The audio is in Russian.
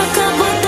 пока будет.